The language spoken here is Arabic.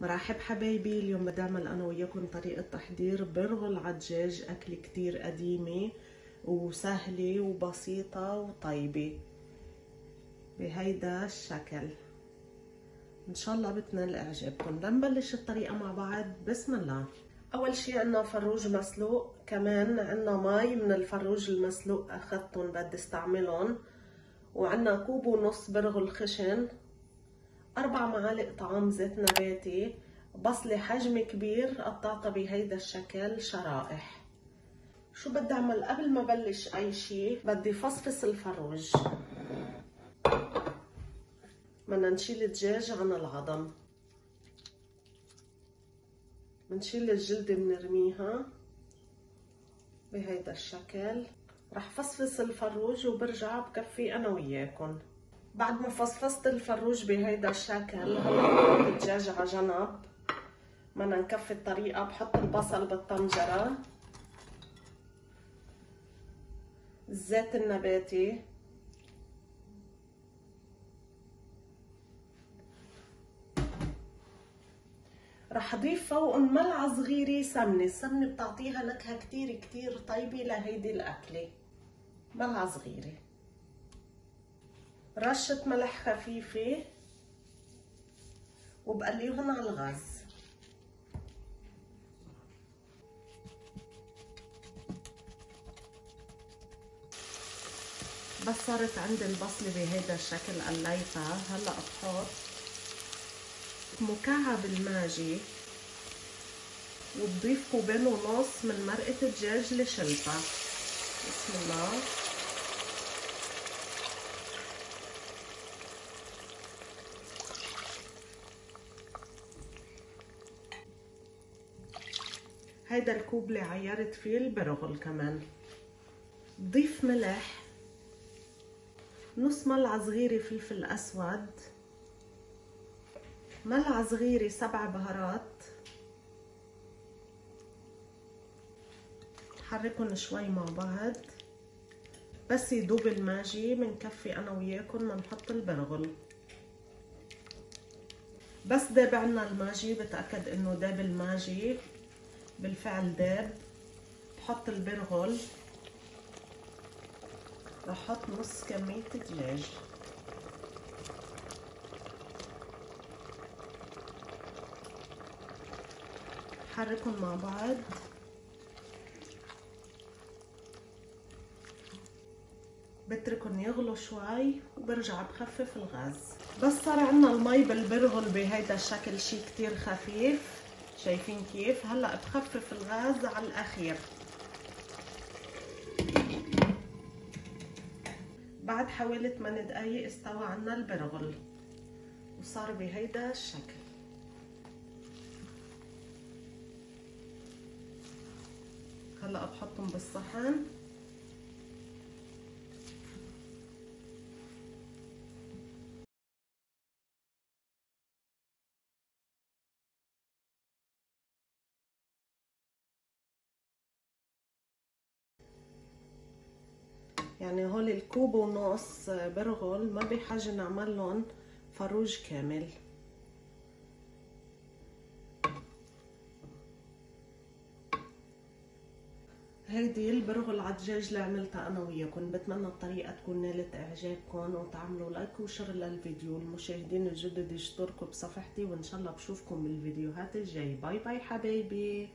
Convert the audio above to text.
مرحب حبايبي اليوم بدي اعمل أنا وياكم طريقة تحضير برغل عدجاج أكل كتير قديمة وسهلة وبسيطة وطيبة. بهيدا الشكل. إن شاء الله بتنال إعجابكم. لنبلش الطريقة مع بعض بسم الله. أول شي عنا فروج مسلوق. كمان عنا مي من الفروج المسلوق أخذتهم بدي استعملهم. وعنا كوب ونص برغل خشن. أربع معالق طعام زيت نباتي بصلة حجم كبير قطعتها بهيدا الشكل شرائح. شو بدي أعمل؟ قبل ما بلش أي شي بدي فصفص الفروج. بدنا نشيل الدجاج عن العظم. بنشيل الجلدة بنرميها بهيدا الشكل. رح فصفص الفروج وبرجع بكفي أنا وياكم بعد ما فصفصت الفروج بهيدا الشكل هلا بحط الدجاج على جنب. بدنا نكفي الطريقة بحط البصل بالطنجرة. الزيت النباتي. رح اضيف فوقهم ملعقة صغيرة سمنة، السمنة بتعطيها نكهة كتير كتير طيبة لهيدي الأكلة، ملعقة صغيرة. رشة ملح خفيفة وبقليهم على الغاز. بس صارت عندي البصلة بهيدا الشكل قليتها. هلأ بحط مكعب الماجي وبضيف كوبين ونص من مرقة الدجاج اللي شلتها بسم الله. هيدا الكوب اللي عيرت فيه البرغل كمان. بضيف ملح نص ملعقة صغيرة فلفل أسود ملعقة صغيرة سبع بهارات. حركهم شوي مع بعض. بس يدوب الماجي بنكفي أنا وياكم ما نحط البرغل. بس داب عنا الماجي بتأكد إنه داب الماجي. بالفعل داب. بحط البرغل أحط نص كمية دجاج. حركهم مع بعض. بتركهم يغلوا شوي وبرجع بخفف الغاز. بس صار عنا المي بالبرغل بهيدا الشكل شي كتير خفيف. شايفين كيف؟ هلا بخفف الغاز على الأخير. بعد حوالي 8 دقايق استوى عنا البرغل وصار بهيدا الشكل. هلا بحطهم بالصحن. يعني هول الكوب ونص برغل ما بحاجة نعمل لهم فروج كامل. هيدي البرغل عدجاج اللي عملتها أنا وياكم بتمنى الطريقة تكون نالت إعجابكم وتعملوا like و share للفيديو. المشاهدين الجدد يشتركوا بصفحتي وإن شاء الله بشوفكم بالفيديوهات الجاي bye bye حبايبي.